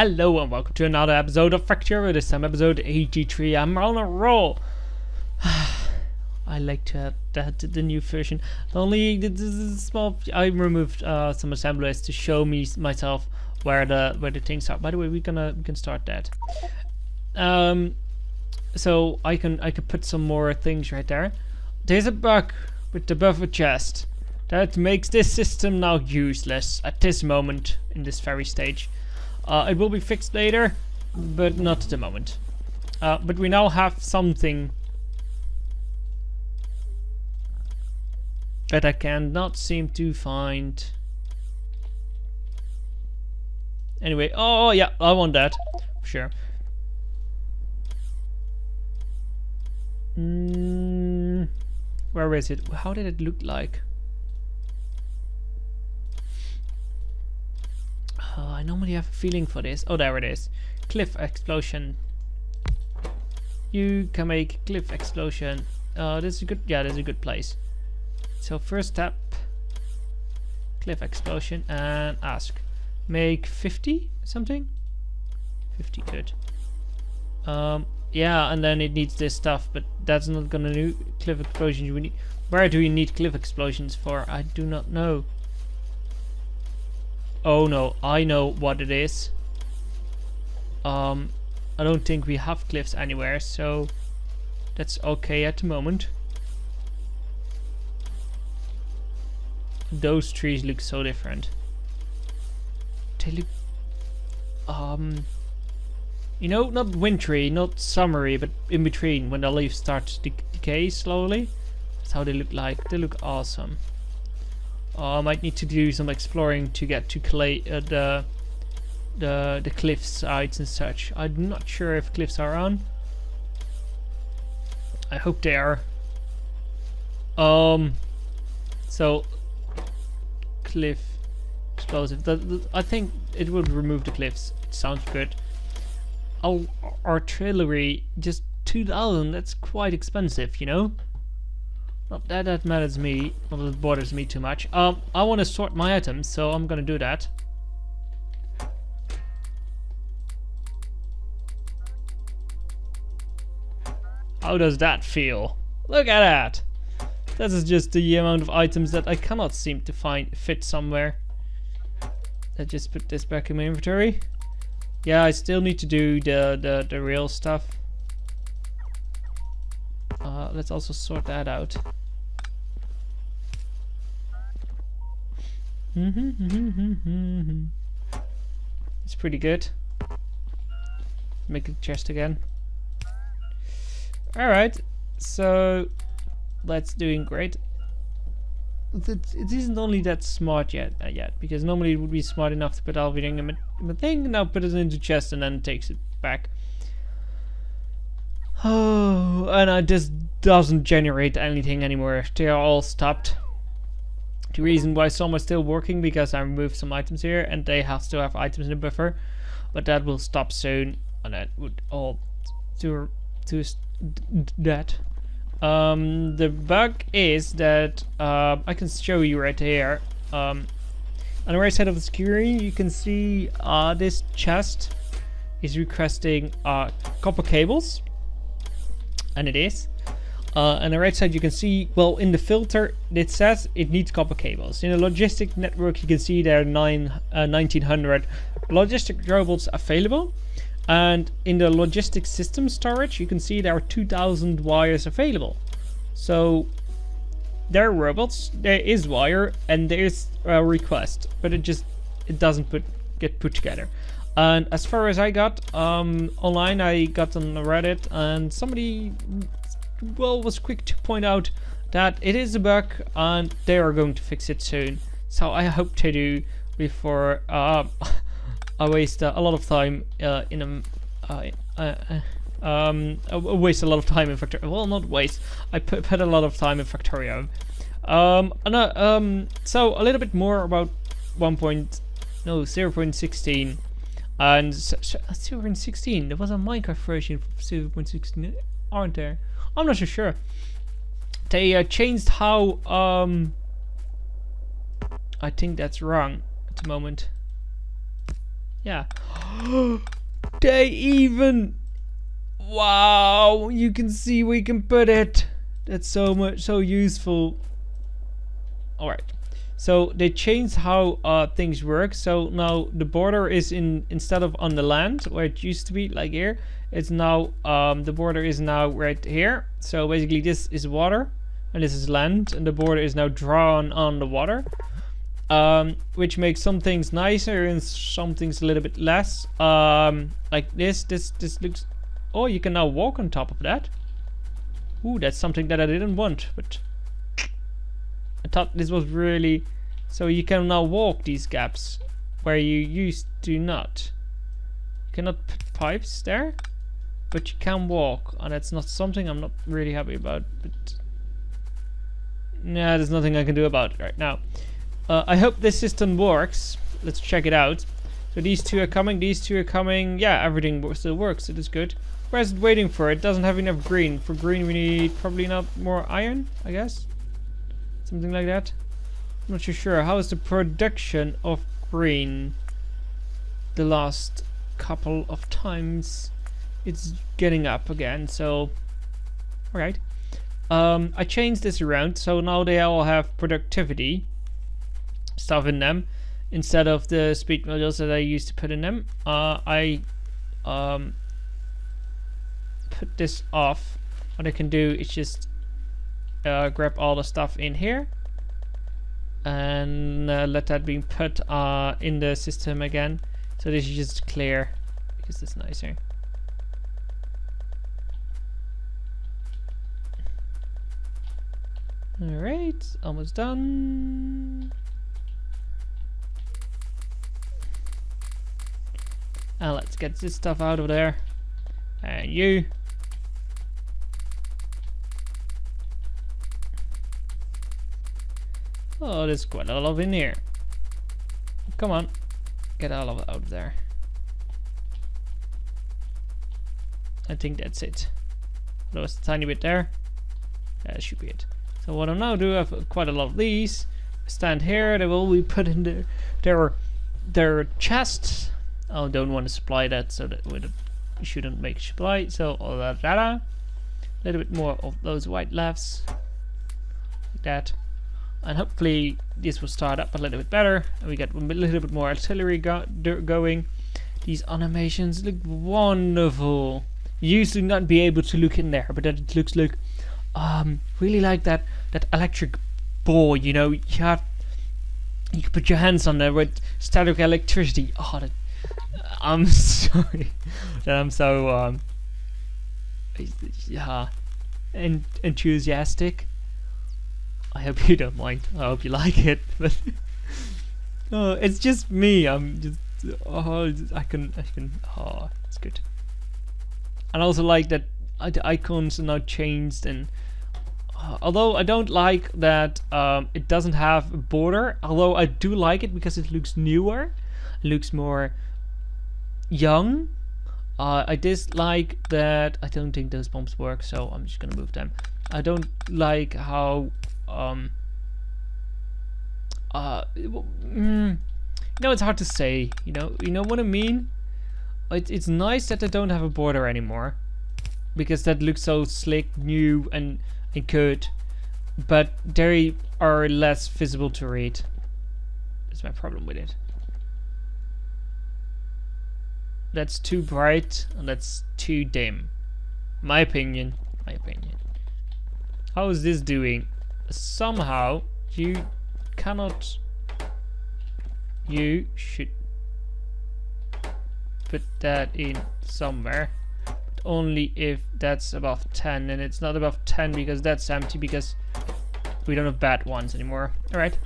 Hello and welcome to another episode of Factorio, this time episode 83. I'm on a roll. I like to have that the new version. Only the, small I removed uh, some assemblies to show me myself where the where the things are. By the way, we're gonna we can start that. Um, so I can I can put some more things right there. There's a bug with the buffer chest that makes this system now useless at this moment in this very stage. Uh, it will be fixed later, but not at the moment. Uh, but we now have something that I cannot seem to find. Anyway, oh yeah, I want that, sure. Mm, where is it? How did it look like? Oh, I normally have a feeling for this. Oh, there it is. Cliff explosion. You can make cliff explosion. Uh, this is a good. Yeah, this is a good place. So first step, cliff explosion, and ask, make 50 something. 50 good. Um, yeah, and then it needs this stuff, but that's not gonna do cliff explosions. We need. Where do you need cliff explosions for? I do not know. Oh no, I know what it is. Um, I don't think we have cliffs anywhere, so that's okay at the moment. Those trees look so different. They look, um, you know, not wintry, not summery, but in between when the leaves start to decay slowly. That's how they look like. They look awesome. I might need to do some exploring to get to clay, uh, the the the cliff sides and such. I'm not sure if cliffs are on. I hope they are. Um, so cliff explosive. The, the, I think it would remove the cliffs. It sounds good. Oh, artillery, just 2,000. That's quite expensive, you know. That that matters me, that bothers me too much. Um, I want to sort my items, so I'm gonna do that. How does that feel? Look at that! This is just the amount of items that I cannot seem to find fit somewhere. Let's just put this back in my inventory. Yeah, I still need to do the, the, the real stuff. Uh, let's also sort that out. it's pretty good. Make a chest again. Alright, so that's doing great. It isn't only that smart yet, uh, yet because normally it would be smart enough to put everything in a thing, now put it into chest and then takes it back. Oh, and it just doesn't generate anything anymore. They are all stopped. The reason why some are still working because I removed some items here and they have still have items in the buffer, but that will stop soon and that would all do to that. Um, the bug is that uh, I can show you right here. Um, on the right side of the screen, you can see uh, this chest is requesting uh, copper cables, and it is. Uh, on the right side, you can see, well, in the filter, it says it needs copper cables. In the logistic network, you can see there are nine, uh, 1900 logistic robots available. And in the logistic system storage, you can see there are 2000 wires available. So there are robots, there is wire, and there is a request, but it just it doesn't put get put together. And as far as I got um, online, I got on Reddit, and somebody well was quick to point out that it is a bug, and they are going to fix it soon. So I hope they do before. Uh, I waste uh, a lot of time uh, in a uh, uh, uh, um, I waste a lot of time in Factorio. Well, not waste. I put, put a lot of time in Factorio. Um, and, um, so a little bit more about 1. Point, no 0 0.16 and 0.16. There was a Minecraft version of 0.16, aren't there? I'm not so sure. They uh, changed how um. I think that's wrong at the moment. Yeah. they even... Wow, you can see we can put it. That's so much, so useful. Alright. So they changed how uh, things work. So now the border is in instead of on the land where it used to be like here, it's now um, the border is now right here. So basically this is water and this is land and the border is now drawn on the water. Um, which makes some things nicer and some things a little bit less. Um, like this, this, this looks. Oh, you can now walk on top of that. Ooh, that's something that I didn't want, but I thought this was really... So you can now walk these gaps where you used to not. You cannot put pipes there, but you can walk, and it's not something I'm not really happy about, but... Nah, there's nothing I can do about it right now. Uh, I hope this system works. Let's check it out. So these two are coming, these two are coming. Yeah, everything still works, it is good. Where's it waiting for? It doesn't have enough green. For green we need probably not more iron, I guess. Something like that. I'm not too sure. How is the production of green the last couple of times? It's getting up again, so... Alright. Um, I changed this around, so now they all have productivity stuff in them. Instead of the speed modules that I used to put in them, uh, I um, put this off. What I can do is just uh, grab all the stuff in here and uh, let that be put uh, in the system again. So this is just clear because it's nicer. Alright, almost done. And let's get this stuff out of there. And you. Oh, there's quite a lot of in here. Come on. Get all of it out there. I think that's it. There was a tiny bit there. That should be it. So what I'm now do, I have quite a lot of these. Stand here, they will be put in their their, their chests. I don't want to supply that so that we shouldn't make supply. So all that data. A little bit more of those white lefts. Like that and hopefully this will start up a little bit better and we get a little bit more artillery go going. These animations look wonderful. You used to not be able to look in there but that it looks like um really like that that electric ball you know? You have you can put your hands on there with static electricity. Oh that, I'm sorry. That I'm so um yeah enthusiastic I hope you don't mind. I hope you like it. But oh, it's just me. I'm just oh, I can I can oh, it's good. And I also like that the icons are now changed and uh, although I don't like that um, it doesn't have a border, although I do like it because it looks newer, looks more young. Uh, I dislike that I don't think those bombs work, so I'm just gonna move them. I don't like how um uh mm, you know it's hard to say you know you know what i mean? It, it's nice that they don't have a border anymore because that looks so slick new and and good but they are less visible to read. That's my problem with it. That's too bright and that's too dim. My opinion my opinion. How is this doing somehow you cannot you should put that in somewhere. But only if that's above 10 and it's not above 10 because that's empty because we don't have bad ones anymore. Alright.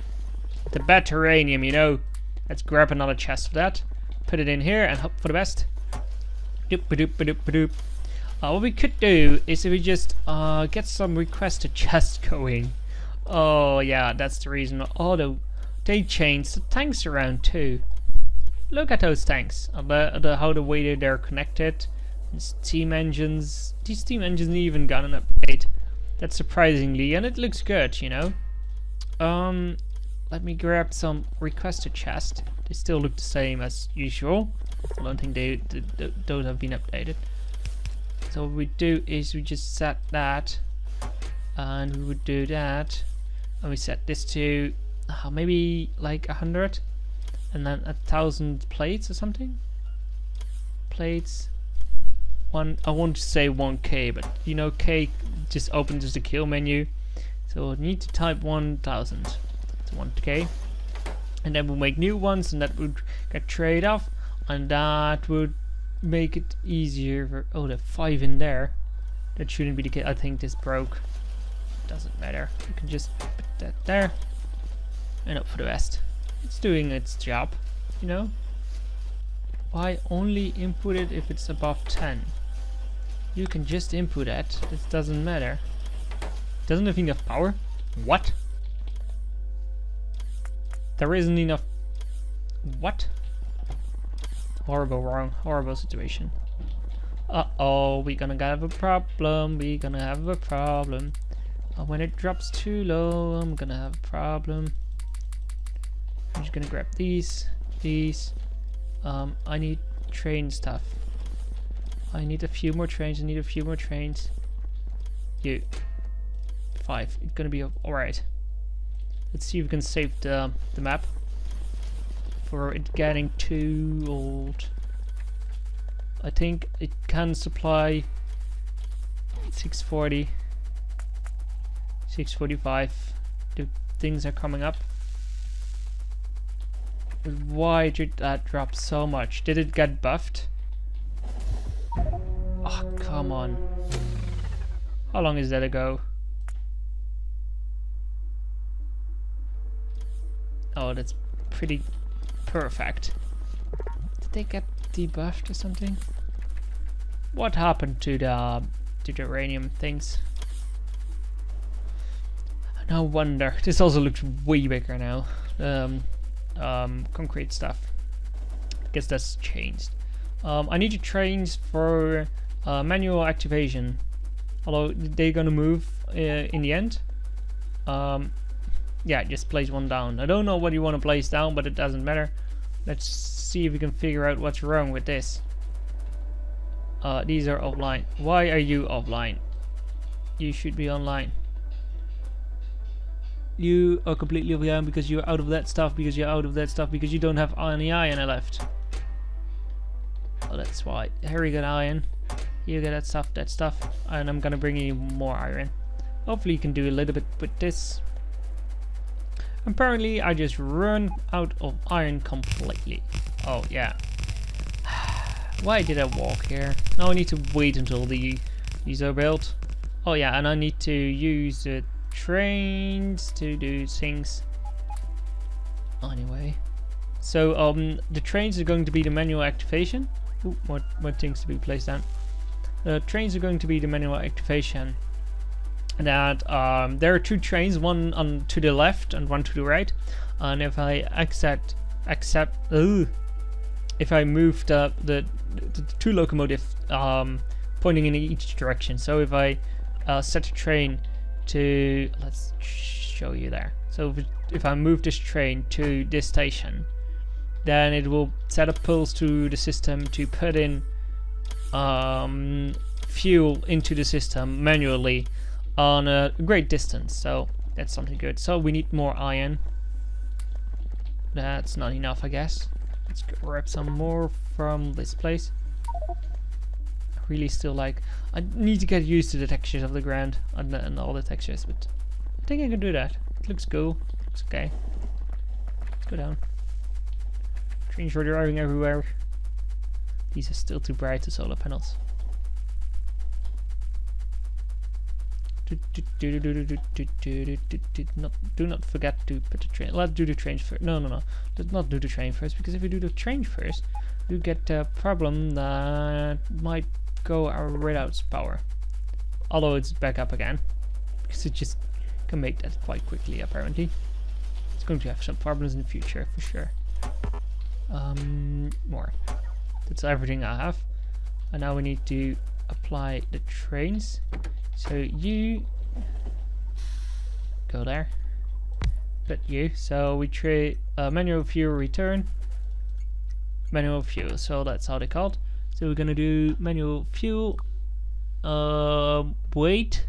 The bataranium you know. Let's grab another chest of that. Put it in here and hope for the best. Doop -doop -doop -doop. Uh, what we could do is if we just uh, get some requester chests going Oh yeah, that's the reason. Oh, the, they changed the tanks around too. Look at those tanks. The, the, how the way they're connected. steam engines. These steam engines even got an update. That's surprisingly, and it looks good, you know. Um, let me grab some requester chest. They still look the same as usual. I don't think they, they, they those have been updated. So what we do is we just set that and we would do that and we set this to uh, maybe like a hundred and then a thousand plates or something? Plates. One I want to say 1k but you know k just opens the kill menu. So we'll need to type 1000 to 1k and then we'll make new ones and that would get trade off and that would make it easier for oh the five in there. That shouldn't be the case. I think this broke doesn't matter. You can just put that there. And up for the rest it's doing its job you know? Why only input it if it's above 10 you can just input that. It doesn't matter. Doesn't have enough power? What? There isn't enough what? Horrible wrong horrible situation. Uh-oh we gonna have a problem. We gonna have a problem when it drops too low I'm gonna have a problem. I'm just gonna grab these these. Um, I need train stuff. I need a few more trains I need a few more trains. You. Five. It's gonna be alright. Let's see if we can save the, the map for it getting too old. I think it can supply 640, 645. The things are coming up. Why did that drop so much? Did it get buffed? Oh, come on. How long is that ago? Oh, that's pretty Perfect. Did they get debuffed or something? What happened to the to the uranium things? No wonder. This also looks way bigger now. Um, um, concrete stuff. I guess that's changed. Um, I need to trains for uh, manual activation. Although they're gonna move uh, in the end. Um, yeah, just place one down. I don't know what you want to place down, but it doesn't matter. Let's see if we can figure out what's wrong with this. Uh, these are offline. Why are you offline? You should be online. You are completely offline because you're out of that stuff, because you're out of that stuff, because you don't have any iron left. Oh, that's why. Harry got iron. You get that stuff, that stuff. And I'm gonna bring you more iron. Hopefully you can do a little bit with this. Apparently I just run out of iron completely. Oh yeah. Why did I walk here? Now I need to wait until the these are built. Oh yeah, and I need to use the trains to do things. Anyway. So um the trains are going to be the manual activation. Ooh, what what things to be placed down. The trains are going to be the manual activation And that um, there are two trains, one on to the left and one to the right. And if I accept, accept, ugh, if I move the, the, the two locomotive um, pointing in each direction. So if I uh, set a train to, let's show you there. So if, if I move this train to this station, then it will set up pulls to the system to put in um, fuel into the system manually on a great distance, so that's something good. So we need more iron. That's not enough, I guess. Let's grab some more from this place. I really still like... I need to get used to the textures of the ground and, and all the textures, but I think I can do that. It looks cool. Looks okay. Let's go down. Trains are driving everywhere. These are still too bright, the solar panels. Not, do not forget to put the train. Let's do the train first. No, no, no. Let's not do the train first because if we do the train first, you get a problem that might go our without power. Although it's back up again because it just can make that quite quickly. Apparently, it's going to have some problems in the future for sure. Um, more. That's everything I have, and now we need to apply the trains. So you go there, but you. So we trade uh, manual fuel return. manual fuel. So that's how they called. So we're gonna do manual fuel. Uh, wait.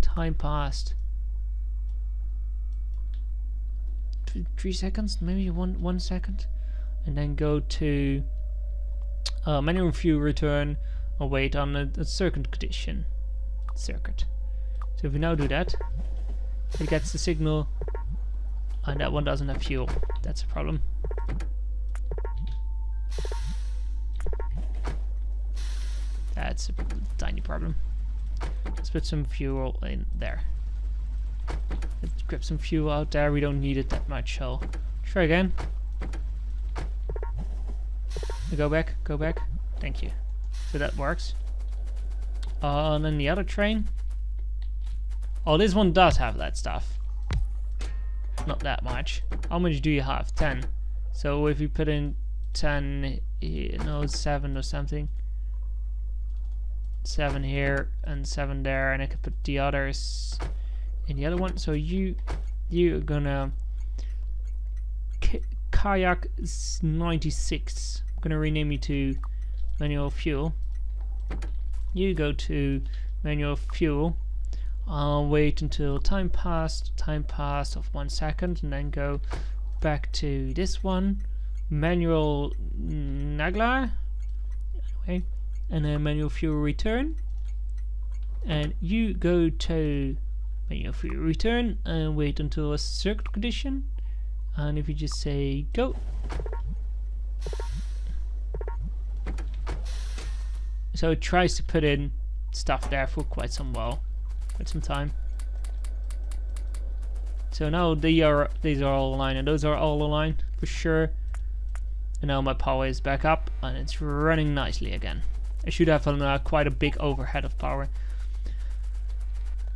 Time passed. three seconds, maybe one one second, and then go to uh, manual fuel return or wait on a, a circuit condition circuit. So if we now do that, it gets the signal, and that one doesn't have fuel. That's a problem. That's a tiny problem. Let's put some fuel in there. Let's grab some fuel out there. We don't need it that much, so try again. Go back, go back. Thank you. So that works. Uh, and then the other train. Oh, this one does have that stuff. Not that much. How much do you have? 10. So if you put in 10, you know, 7 or something. 7 here and 7 there, and I could put the others in the other one. So you, you're gonna kayak 96. I'm gonna rename you to manual fuel. You go to manual fuel. I'll wait until time passed, time passed of one second, and then go back to this one, manual mm, Nagla, anyway, and then manual fuel return. And you go to manual fuel return and wait until a circuit condition. And if you just say go, So it tries to put in stuff there for quite some while, quite some time. So now they are these are all aligned and those are all aligned for sure. And now my power is back up and it's running nicely again. I should have uh, quite a big overhead of power.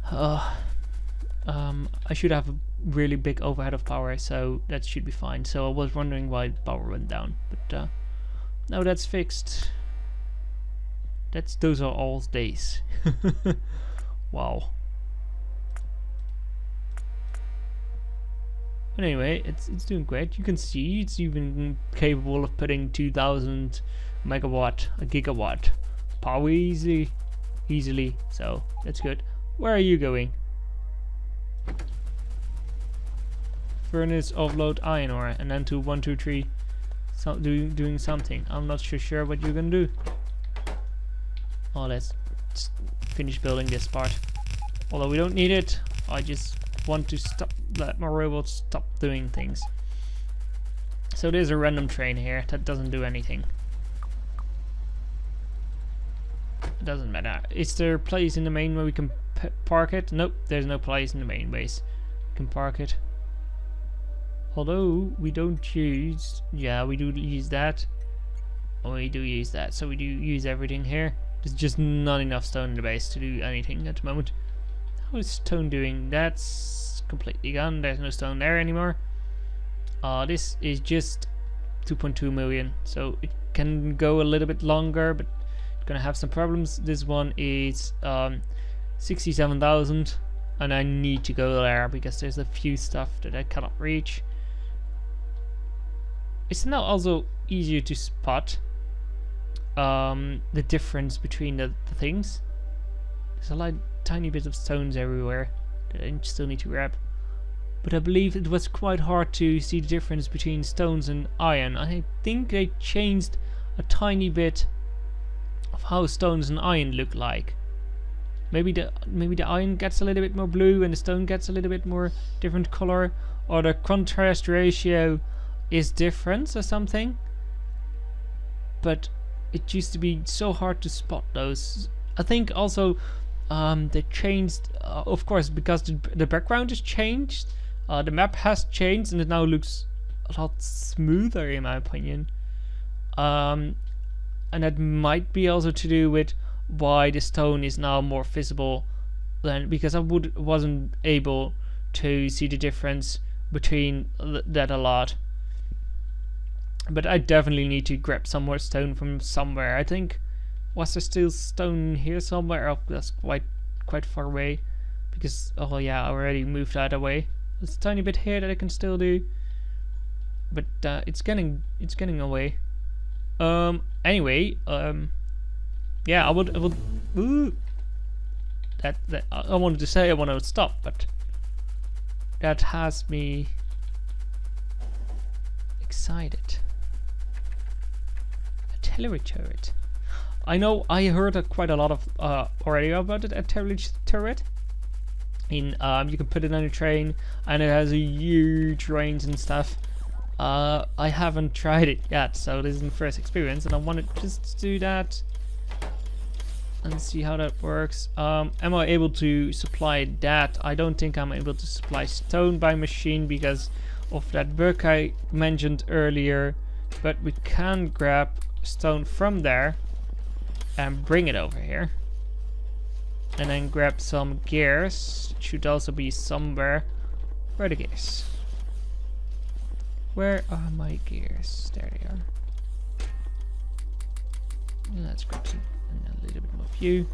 Uh, um, I should have a really big overhead of power, so that should be fine. So I was wondering why power went down, but uh, now that's fixed. That's those are all days. wow. But anyway, it's it's doing great. You can see it's even capable of putting 2,000 megawatt, a gigawatt power easy, easily. So that's good. Where are you going? Furnace offload iron ore and then to 123 so doing doing something. I'm not so sure what you're gonna do. Oh, let's finish building this part. Although we don't need it, I just want to stop let my robots stop doing things. So there's a random train here that doesn't do anything. It doesn't matter. Is there a place in the main where we can park it? Nope, there's no place in the main base. We can park it. Although we don't use, yeah, we do use that. We do use that, so we do use everything here. There's just not enough stone in the base to do anything at the moment. How is stone doing? That's completely gone. There's no stone there anymore. Uh, this is just 2.2 million, so it can go a little bit longer, but gonna have some problems. This one is um, 67,000, and I need to go there because there's a few stuff that I cannot reach. It's now also easier to spot um, the difference between the, the things. There's a like tiny bit of stones everywhere that I still need to grab. But I believe it was quite hard to see the difference between stones and iron. I think they changed a tiny bit of how stones and iron look like. Maybe the maybe the iron gets a little bit more blue and the stone gets a little bit more different color, or the contrast ratio is different or something. But it used to be so hard to spot those. I think also um, they changed, uh, of course, because the, the background has changed. Uh, the map has changed and it now looks a lot smoother in my opinion. Um, and that might be also to do with why the stone is now more visible than because I would wasn't able to see the difference between that a lot but I definitely need to grab some more stone from somewhere. I think was there still stone here somewhere? Oh, that's quite quite far away. Because oh yeah, I already moved that away. There's a tiny bit here that I can still do. but uh, it's getting it's getting away. Um. Anyway. Um. Yeah, I would. I would. Ooh, that that I wanted to say I want to stop, but that has me excited. Artillery turret. I know I heard quite a lot of uh, already about it. Artillery turret. In um, you can put it on a train, and it has a huge range and stuff. Uh, I haven't tried it yet, so this is my first experience, and I just to do that and see how that works. Um, am I able to supply that? I don't think I'm able to supply stone by machine because of that work I mentioned earlier, but we can grab stone from there and bring it over here. And then grab some gears. It should also be somewhere. Where the gears? Where are my gears? There they are. Let's grab some a little bit more fuel.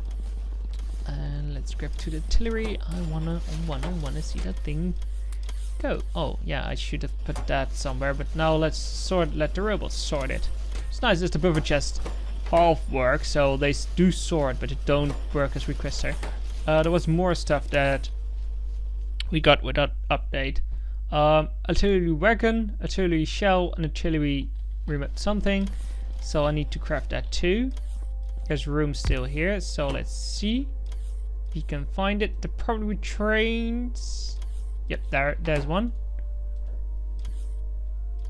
And let's grab to the artillery. I wanna, wanna, wanna see that thing go. Oh, yeah, I should have put that somewhere. But now let's sort, let the robots sort it. It's nice that the buffer chest half work, so they do sort, but it don't work as requester. Uh, there was more stuff that we got with that update. Um, artillery wagon, artillery shell, and artillery remote something. So I need to craft that too. There's room still here, so let's see. We can find it. The probably trains. Yep, there, there's one.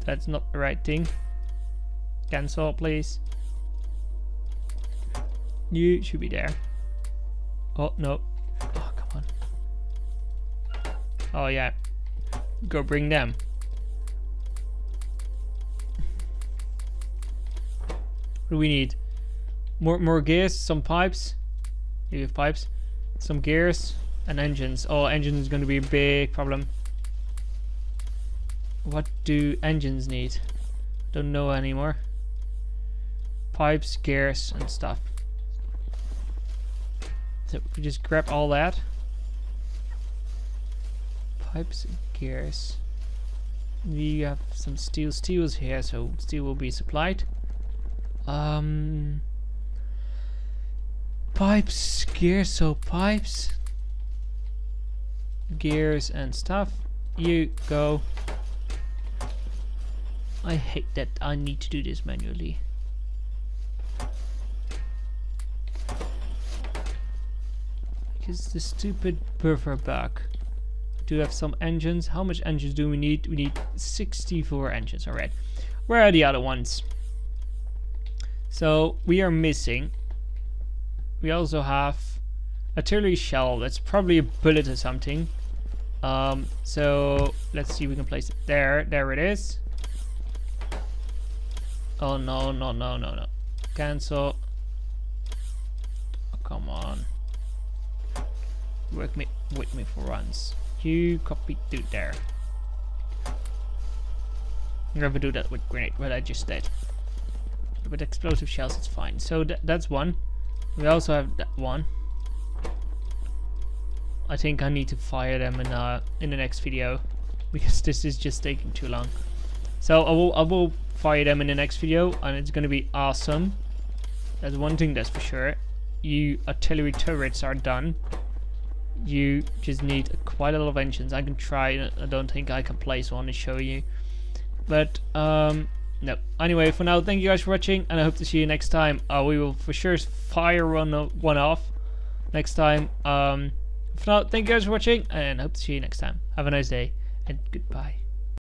That's not the right thing. Cancel, please. You should be there. Oh, no. Oh, come on. Oh, yeah. Go bring them. What do we need? More, more gears, some pipes. You have pipes. Some gears and engines. Oh, engines is going to be a big problem. What do engines need? Don't know anymore. Pipes, gears, and stuff. So we just grab all that. Pipes, gears. We have some steel. Steel's here, so steel will be supplied. Um, pipes, gears, so pipes, gears and stuff. You go. I hate that I need to do this manually. Because the stupid buffer back. Do have some engines. How much engines do we need? We need 64 engines. Alright. Where are the other ones? So we are missing. We also have artillery shell. That's probably a bullet or something. Um, so let's see if we can place it there. There it is. Oh no, no, no, no, no. Cancel. Oh, come on work me with me for once. You copy do there. Never do that with grenade, what I just did. With explosive shells it's fine. So th that's one. We also have that one. I think I need to fire them in uh in the next video because this is just taking too long. So I will I will fire them in the next video and it's gonna be awesome. That's one thing that's for sure. You artillery turrets are done you just need quite a lot of engines. I can try, I don't think I can place one and show you. But, um, no. Anyway, for now, thank you guys for watching, and I hope to see you next time. Uh, we will for sure fire one, one off next time. Um, for now, thank you guys for watching, and hope to see you next time. Have a nice day, and goodbye.